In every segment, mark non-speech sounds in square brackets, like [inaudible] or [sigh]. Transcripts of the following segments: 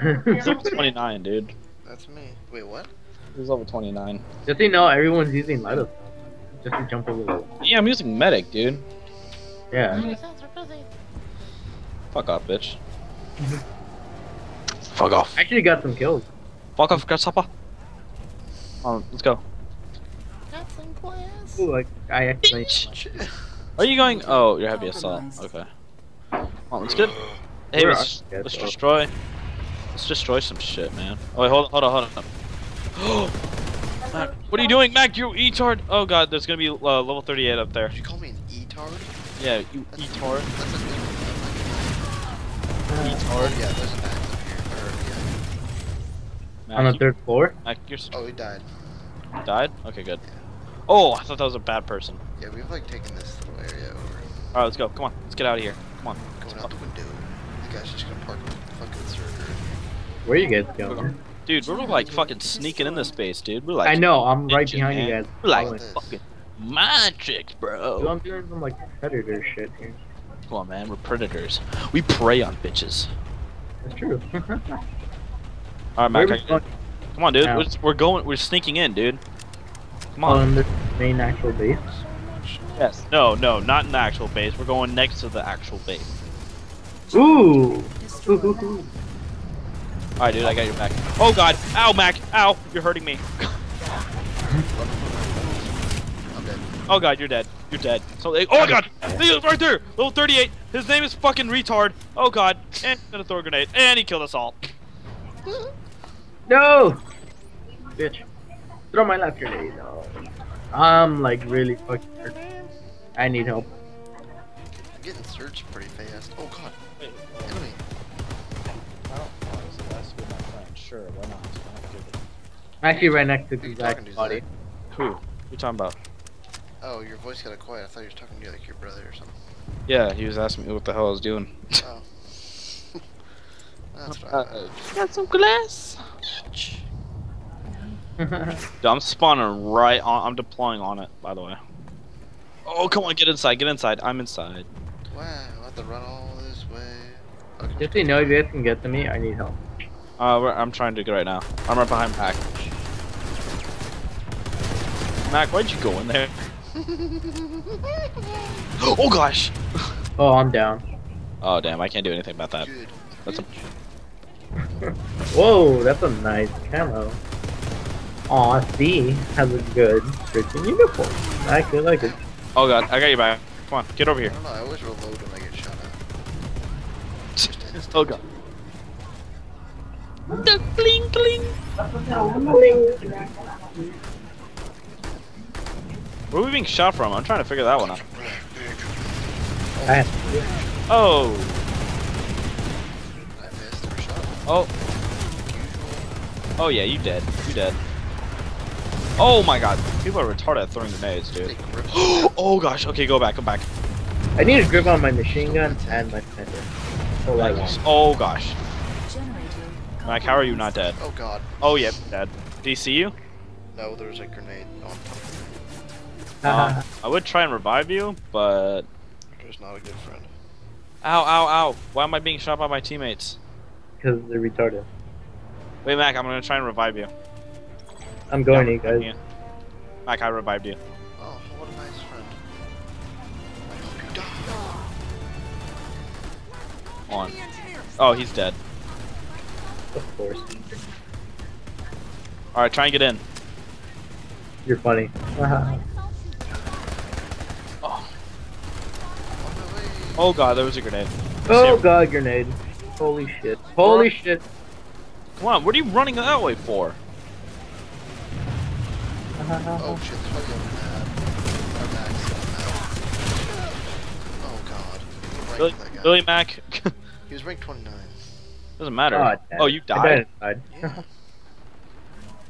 He's level [laughs] 29, dude. That's me. Wait, what? He's level 29. Just so you know, everyone's using Lido. Just to jump over the Yeah, I'm using medic, dude. Yeah. Fuck off, bitch. Fuck off. Actually got some kills. Fuck off, grasshopper. Um, let's go. That's in class. Ooh, like, I actually. Are you going? Oh, you're heavy assault. Okay. Come on, let's get. Hey, let's, let's Yeah, destroy. Let's destroy some shit, man. Oh wait, hold on, hold on, hold on. [gasps] Mack, what are you doing, Mack? You retard! Oh god, there's gonna be uh, level 38 up there. Did you call me an e-tard? Yeah, you That's retard. That's a new one. Yeah, there's an axe up here. Or, yeah. On the Mac, third floor? Mack, you're Oh, he died. died. Okay, good. Oh, I thought that was a bad person. Yeah, we've like taken this little area over. All right, let's go. Come on, let's get out of here. Come on. Going out the window. The guy's just gonna park the fucking server. Where you guys going? Dude, we're like fucking sneaking in this base, dude. We're like. I know, I'm right ninja, behind you guys. We're like Following. fucking matrix, Dude, bro. I'm doing some like predator shit here. Come on, man. We're predators. We prey on bitches. That's true. [laughs] All right, Where Mack. we I- Come on, dude. Now. We're, we're going. We're sneaking in, dude. Come On on. the main actual base. Yes. No, no, not in the actual base. We're going next to the actual base. Ooh! Ooh, [laughs] ooh, ooh. All right, dude. I got your back. Oh God. Ow, Mack. Ow. You're hurting me. I'm. Oh God, you're dead. You're dead. So, they, oh my God. He's right there. Level 38. His name is fucking retard. Oh God. And he's gonna throw a grenade. And he killed us all. No! Bitch. Throw my last grenade. No. I'm like really fucking hurt. I need help. I'm getting searched pretty fast. Oh god, Wait. enemy. My friend? Sure. Why not? I'm actually right next to Who you Zack's talking body. Who? What you talking about? Oh, your voice got quiet. I thought you were talking to like your brother or something. Yeah, he was asking me what the hell I was doing. Oh. [laughs] [laughs] That's fine. Uh, got some glass. [laughs] Dude, I'm spawning right on. I'm deploying on it, by the way. Oh, come on, get inside, get inside. I'm inside. wow, I have to run all this way. Okay. Just so you know, if you guys can get to me, I need help. Uh, we're, I'm trying to go right now. I'm right behind Mack. Mack, why'd you go in there? [laughs] oh gosh. Oh, I'm down. Oh damn, I can't do anything about that. That's a [laughs] Whoa, that's a nice camo. Aw, C has a good freaking uniform. I actually like it. Oh god, I got you back. Come on, get over I here. don't know. I always reload when I get shot at. oh god. The cling cling. Where are we being shot from? I'm trying to figure that one out. I, Oh, I missed or shot. oh, oh yeah, you dead. You dead. Oh my god, people are retarded at throwing grenades, dude. Take [gasps] oh gosh, okay, go back, go back. I need a grip on my machine gun and my sniper. So like, Oh gosh. Mike, how are you not dead? Oh god. Oh yep, dead. Do you see you? No, there was a grenade on top of me. Um, I would try and revive you, but It was not a good friend. ow, ow, ow! Why am I being shot by my teammates? because they're retarded. Wait, Mack, I'm gonna try and revive you. I'm going Yeah, to guys. yeah. Mack, I revived you. Oh, what a nice friend. I hope you die. On. Oh, he's dead. Of course. All right, try and get in. You're funny. [laughs] Oh, On my oh god, there was a grenade. oh Sam, god, grenade. Holy shit. Holy shit. Come on, what are you running that way for? [laughs] Oh shit, there's probably a mad. Or max on that. Oh god. Billy, rank is that guy? Billy Mac. [laughs] He was ranked 29. Doesn't matter. Oh, Oh, you died. died. Yeah.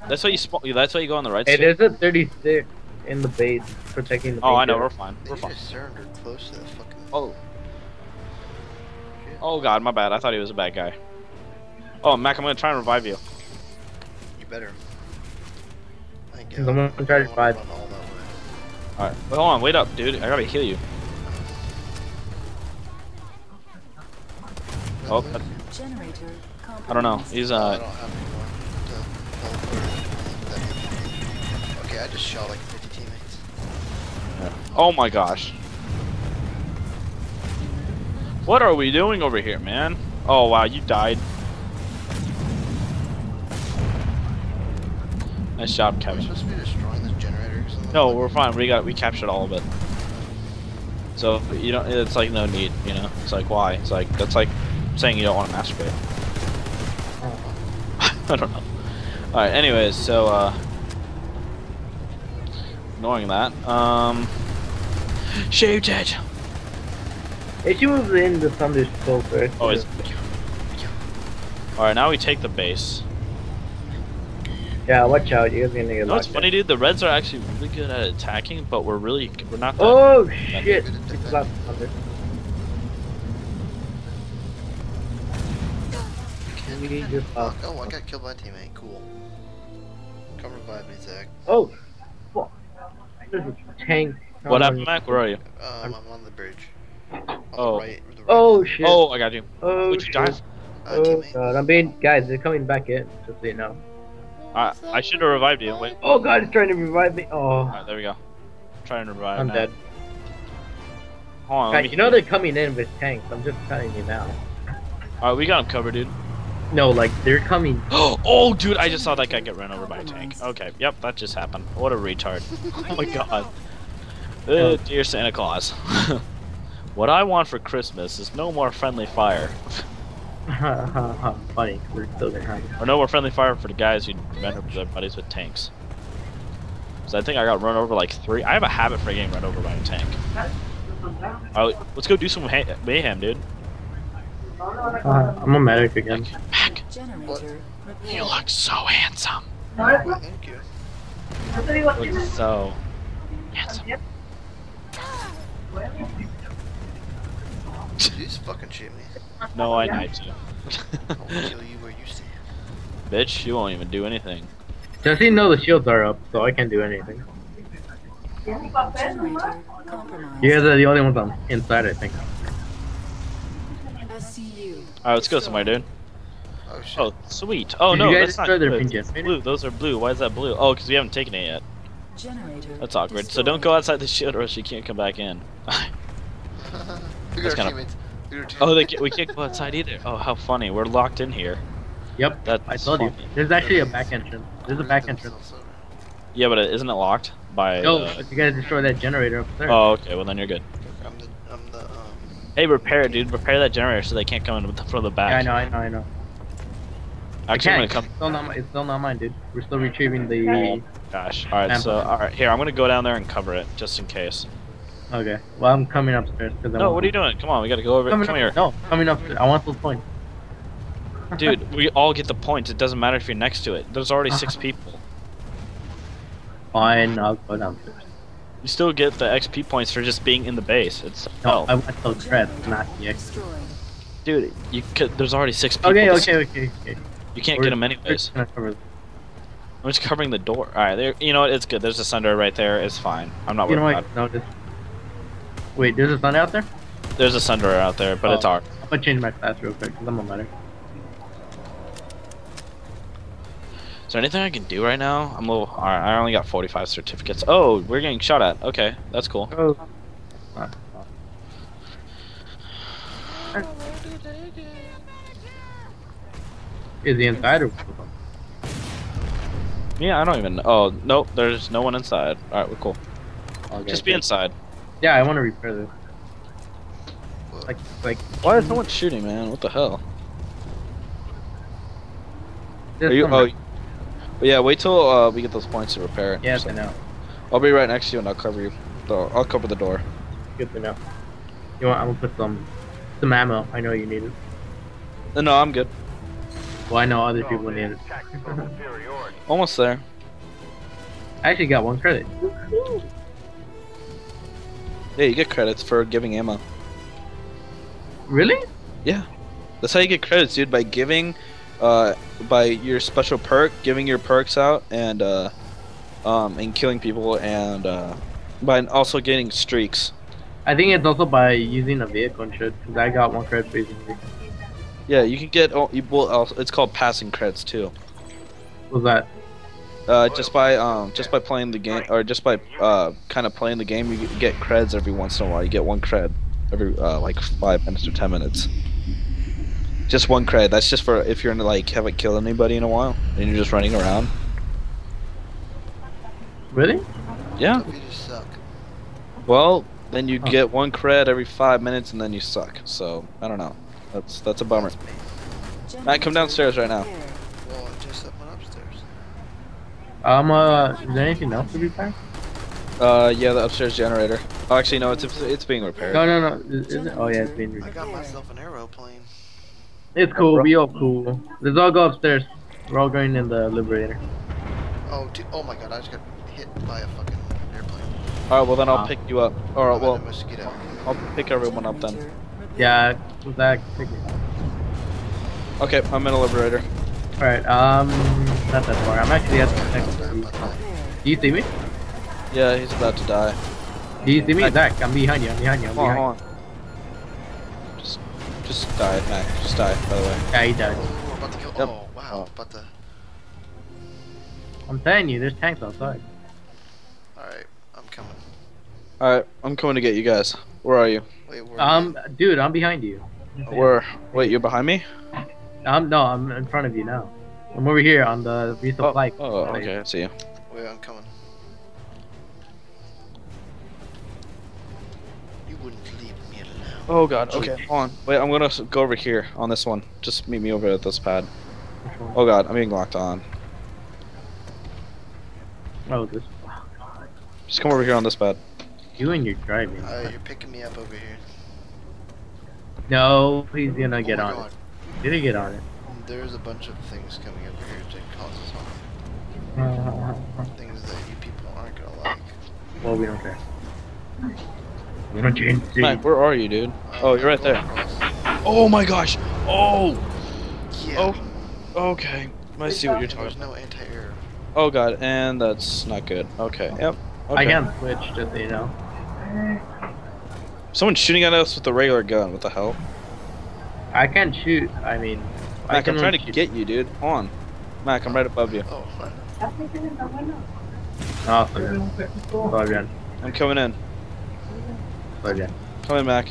That's why you spawn. That's why you go on the right Hey, side. there's a 36 in the base protecting the Oh, I know. base We're fine. We're need fine. to surrender close to the fucking. Oh. Shit. Oh god, my bad. I thought he was a bad guy. Oh, Mack, I'm gonna try and revive you. You better. Thank Someone I try to don't wanna fight. run all that way. Alright. Wait, hold on, wait up, dude. I gotta heal you. Uh, oh, teleport? Generator I don't know. He's I uh. don't have anyone to teleport. That- Okay, I just shot like 50 teammates. Oh my gosh. What are we doing over here, man? Oh wow, you died. Nice job, Are we Kevin. supposed to be destroying this generator? 'Cause No, like- we're fine. We got we captured all of it. So you don't. It's like no need. You know. It's like why? It's like that's like saying you don't want to masturbate. [laughs] I don't know. All right. Anyways, so uh, ignoring that. Um, shaved head. If she moves in, the thunder's so first. Oh, it's. All right. Now we take the base. Yeah, watch out. You're gonna get You know what's funny, dude? The Reds are actually really good at attacking, but we're really we're not. That Oh shit! It's thunder. We do just Fuck. Oh, I got killed by a teammate. Cool. Come revive me, Zack. Oh, fuck! There's a tank. What Oh, happened, Mack? Where are you? Um, I'm on the bridge. On Oh. the right. The right Oh shit! Oh, I got you. Oh, Would you die? shit. Uh, Oh god, I'm being guys. They're coming back in. Just so you know. I I should have revived you. Wait. Oh god, it's trying to revive me. Oh, Alright, there we go. trying to revive I'm now. dead. Hold on, Guys, you know they're coming in with tanks. I'm just telling you now. Alright, we got him covered, dude. No, like they're coming. [gasps] oh, dude, I just saw that guy get run over by a tank. Okay, yep, that just happened. What a retard. Oh my [laughs] god. Uh, dear Santa Claus. [laughs] what I want for Christmas is no more friendly fire. [laughs] Funny, we're still gonna have it. Or no more friendly fire for the guys who run over their buddies with tanks. So I think I got run over like three. I have a habit for getting run over by a tank. Oh, let's go do some mayhem, dude. Uh, I'm a medic again. Mack, Generator you look so handsome. Oh, thank you. Look so handsome. Did fucking shoot me? No, I knifed you. I'll kill you where you stand. Bitch, you won't even do anything. Does he know, the shields are up, so I can't do anything. You guys are the only ones on inside, I think. SCU. Alright, let's go somewhere, dude. Oh shit. Oh, sweet. Oh Did no, you guys that's not destroy their good. pin It's blue. Those are blue. Why is that blue? Oh, because we haven't taken it yet. Generator. That's awkward. So don't go outside the shield, or else you can't come back in. [laughs] That's kinda- teammates. Look at our oh, they can't, we can't go outside either. [laughs] Oh, how funny. We're locked in here. Yep, That's I told you. There's actually a back entrance. There's a back entrance. themselves. Yeah, but it, isn't it locked by? No, uh, if you guys destroy that generator up there. Oh, okay. Well, then you're good. I'm the, I'm the, um, Hey, repair it, dude. Repair that generator so they can't come in from the back. yeah, I know, I know, I know. I Actually, I'm can't. gonna come. It's still not, it's still not mine, dude. We're still retrieving the. Oh, gosh. All right. So, all right. Here, I'm gonna go down there and cover it just in case. Okay. Well, I'm coming upstairs because I No, want what are you doing? Come on, we gotta go over. Coming Come up, here, No, coming upstairs. I want those points. [laughs] dude. We all get the points. It doesn't matter if you're next to it. There's already six [laughs] people. Fine, I'll go downstairs. You still get the XP points for just being in the base. It's No, oh, I want those threads, not the X. Destroyed. dude. You could. There's already six people. Okay, okay, okay, okay. You can't get them anyways. just gonna cover- I'm just covering the door. All right, there. You know what? It's good. There's a sunder right there. It's fine. I'm not You worried what? about. No, just. Wait, there's a sun out there? There's a sunder out there, but it's Oh. alright. I'm gonna change my class real quick because I'm a medic. Is there anything I can do right now? I'm a little. All right, I only got 45 certificates. Oh, we're getting shot at. Okay, that's cool. Oh. Is he inside or? Yeah, I don't even. Oh, nope. There's no one inside. All right, we're cool. Okay, Just be okay. inside. Yeah, I want to repair this. Like, like. Why is no one shooting, man? What the hell? this Are you? somewhere. Oh, yeah. Wait till uh, we get those points to repair it. Yes, So- I know. I'll be right next to you, and I'll cover you. So I'll cover the door. Good to know. You want? I'm gonna put some, some ammo. I know you need it. No, I'm good. Well, I know other people need it. [laughs] Almost there. I actually got one credit. Yeah, you get credits for giving ammo. Really? Yeah, that's how you get credits, dude. By giving, uh, by your special perk, giving your perks out, and uh, um, and killing people, and uh, by also getting streaks. I think it's also by using a vehicle and shit. Cause I got one credit basically. Yeah, you can get. Oh, you will. Also, it's called passing creds too. What's that? Uh, just by um, just by playing the game, or just by uh, kind of playing the game, you get creds every once in a while. You get one cred every uh, like five minutes or ten minutes. Just one cred. That's just for if you're in like haven't killed anybody in a while and you're just running around. Really? Yeah. We just suck. Well, then you Oh. get one cred every five minutes and then you suck. So I don't know. That's that's a bummer. That's. Matt, come downstairs right now. Prepared. Well, I just went upstairs. Um, uh, is there anything else to repair? Uh, yeah, the upstairs generator. Oh, actually, no, it's it's being repaired. No, no, no. Is, is it? Oh yeah, it's being repaired. I got myself an aeroplane. It's cool. We all cool. Let's all go upstairs. We're all going in the Liberator. Oh, dude, oh my god, I just got hit by a fucking airplane. All right, well then I'll Ah. pick you up. All right, well. I'll pick everyone up then. Generator Yeah, Zack. Take. Okay, I'm in a liberator. All right. Um, not that far. I'm actually at the next. Sorry about that. prepared. Do you see me? Yeah, he's about to die. Do you see me, I- Zack? I'm behind you. I'm behind you. I'm Hold on, behind. on. Just, just die, Mack. Just die. By the way. Yeah, he died. Oh, we're about to kill. Yep. Oh, wow. Oh. About to. I'm telling you, there's tanks outside. Alright, I'm coming. All right, I'm coming to get you guys. Where are you? Wait, where? Um, dude, I'm behind you. Where? Wait, you're behind me? I'm no, I'm in front of you now. I'm over here on the Oh, resupply. oh, okay, I see you. Wait, I'm coming. You wouldn't leave me alone. Oh god. Okay, hold on. Wait, I'm gonna go over here on this one. Just meet me over at this pad. Oh god, I'm being locked on. Oh, this. Just come over here on this pad. You and your driving. Uh, you're picking me up over here. No, he's gonna get oh my on God. it. Did he get on it? There's a bunch of things coming over here to cause us harm. [laughs] Things that you people aren't gonna like. well, we don't care. We don't change the Mack, where are you, dude? Oh, you're right there. across. Oh my gosh. Oh. Yeah. Oh. Okay. I see what you're talking There's no anti-air. Oh god, and that's not good. Okay. Yep. Okay. I can switch, just so you know. Someone's shooting at us with a regular gun. What the hell? I can't shoot. I mean, I Mack, can I'm trying only to shoot. get you, dude. Hold on. Mack, I'm right above you. Oh, fine. Oh, Fabian. Fabian. I'm coming in. Fabian. Come in, Mack.